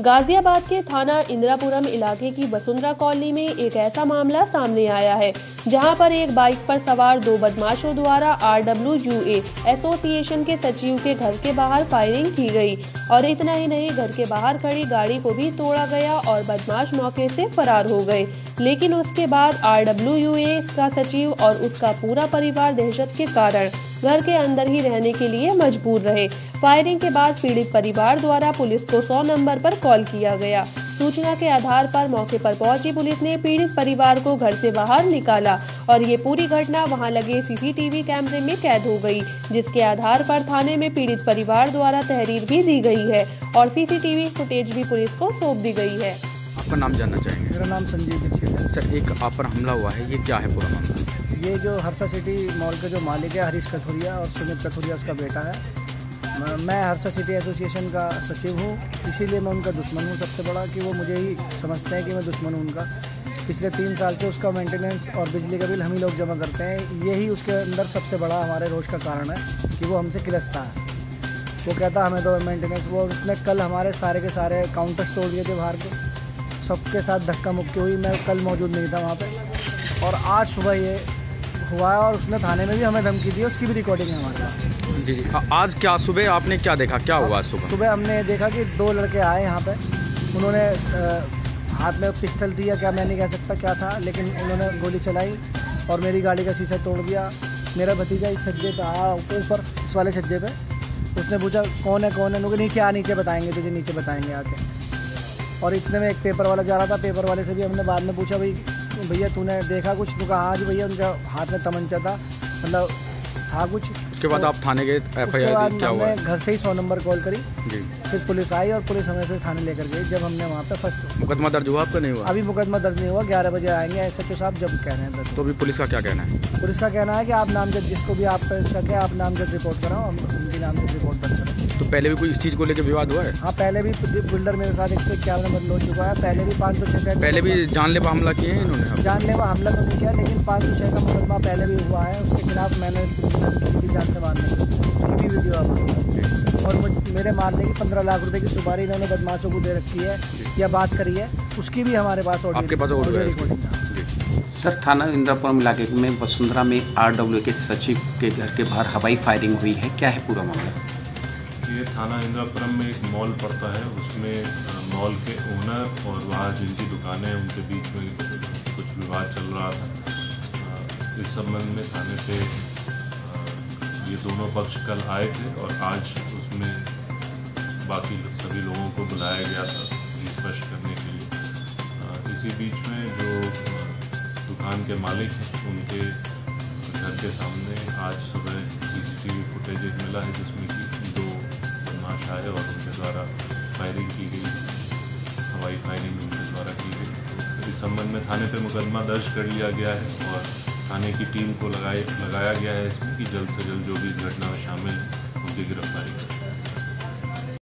गाजियाबाद के थाना इंदिरापुरम इलाके की वसुंधरा कॉलोनी में एक ऐसा मामला सामने आया है, जहाँ पर एक बाइक पर सवार दो बदमाशों द्वारा R W U A association के सचिव के घर के बाहर फायरिंग की गई और इतना ही नहीं, घर के बाहर खड़ी गाड़ी को भी तोड़ा गया और बदमाश मौके से फरार हो गए। लेकिन उसके बाद आर डब्ल्यू यू ए का सचिव और उसका पूरा परिवार दहशत के कारण घर के अंदर ही रहने के लिए मजबूर रहे। फायरिंग के बाद पीड़ित परिवार द्वारा पुलिस को 100 नंबर पर कॉल किया गया। सूचना के आधार पर मौके पर पहुँची पुलिस ने पीड़ित परिवार को घर से बाहर निकाला और ये पूरी घटना वहाँ लगे सीसीटीवी कैमरे में कैद हो गई जिसके आधार पर थाने में पीड़ित परिवार द्वारा तहरीर भी दी गई है और सीसीटीवी फुटेज भी पुलिस को सौंप दी गई है। आपका नाम जानना चाहेंगे? मेरा नाम संजीव दीक्षित है। सर एक आप पर हमला हुआ है ये क्या है पूरा मामला? ये जो हर्षा सिटी मॉल के जो मालिक है, हरीश कथुरिया और सुमित कथुरिया, उसका बेटा है। मैं- हर्षा सिटी एसोसिएशन का सचिव हूँ, इसीलिए मैं उनका दुश्मन हूँ सबसे बड़ा कि वो मुझे ही समझते हैं कि मैं दुश्मन हूँ उनका। पिछले तीन साल से उसका मेंटेनेंस और बिजली का बिल हम ही लोग जमा करते हैं। यही उसके अंदर सबसे बड़ा हमारे रोज का कारण है कि वो हमसे किलसता है वो कहता, हमें तो मेंटेनेंस वो उसने कल हमारे सारे के सारे काउंटर्स तोड़ दिए थे बाहर के। सबके साथ धक्का मुक्की हुई, मैं कल मौजूद नहीं था वहाँ पर और आज सुबह ये हुआ है और उसने थाने में भी हमें धमकी दी उसकी भी रिकॉर्डिंग है हमारे पास। जी जी। आज क्या सुबह आपने क्या देखा? क्या हुआ सुबह? सुबह हमने देखा कि दो लड़के आए यहाँ पे। उन्होंने हाथ में पिस्टल दिया क्या मैं नहीं कह सकता क्या था लेकिन उन्होंने गोली चलाई और मेरी गाड़ी का शीशा तोड़ दिया। मेरा भतीजा इस छज्जे पे आया ऊपर इस वाले छज्जे पे। उसने पूछा कौन है कौन है? उन्होंने नीचे आ नीचे बताएँगे तुझे नीचे बताएँगे आके। और इतने में एक पेपर वाला जा रहा था पेपर वाले से भी हमने बाद में पूछा भाई भैया तूने देखा कुछ? तो कहा भैया उनका हाथ में तमंचा था। मतलब था कुछ। उसके बाद तो आप थाने गए एफ़ आई बाद क्या हुआ? घर से ही सौ नंबर कॉल करी। जी। फिर पुलिस आई और पुलिस हमें फिर थाने लेकर गई जब हमने वहाँ पे फ़र्स्ट मुकदमा दर्ज हुआ आपका? नहीं हुआ? अभी मुकदमा दर्ज नहीं हुआ ग्यारह बजे आएँगे एस एच साहब जब कह रहे हैं तो अभी पुलिस का क्या कहना है? पुलिस का कहना है कि आप नामजद जिसको भी आप शक है आप नामजद रिपोर्ट कराओ हम उनकी नामजद रिपोर्ट दर्ज करें तो पहले भी कोई इस चीज़ को लेकर विवाद हुआ है? हाँ पहले भी बिल्डर मेरे साथ एक सौ इक्यावन नंबर लो चुका है पहले भी पाँच सौ छः पहले भी जानलेवा हमला किए हैं इन्होंने? जानलेवा हमला तो नहीं किया लेकिन पाँच सौ छः का मुकदमा पहले भी हुआ है उसके खिलाफ मैंने दी जान से मारने की उसकी भी वीडियो आप। और मुझ मेरे मारने की पंद्रह लाख रुपए की सुपारी इन्होंने बदमाशों को दे रखी है या बात करी है उसकी भी हमारे पास आपके पास ऑडियो सर थाना इंदिरापुरम इलाके में वसुंधरा में आरडब्ल्यू के सचिव के घर के बाहर हवाई फायरिंग हुई है। क्या है पूरा मामला? ये थाना इंदिरापुरम में एक मॉल पड़ता है। उसमें मॉल के ओनर और वहाँ जिनकी दुकानें हैं उनके बीच में कुछ विवाद चल रहा था। इस संबंध में थाने पे ये दोनों पक्ष कल आए थे और आज उसमें बाकी सभी लोगों को बुलाया गया था स्पष्ट करने के लिए। इसी बीच में जो दुकान के मालिक हैं, उनके घर के सामने आज सुबह सीसीटीवी फुटेज एक मिला है जिसमें कि दो बदमाश आए और उनके द्वारा फायरिंग की गई, हवाई फायरिंग उनके द्वारा की गई। तो इस संबंध में थाने पर मुकदमा दर्ज कर लिया गया है और थाने की टीम को लगाए लगाया गया है इसमें कि जल्द से जल्द जो भी इस घटना में शामिल हैं, उनकी गिरफ्तारी करें।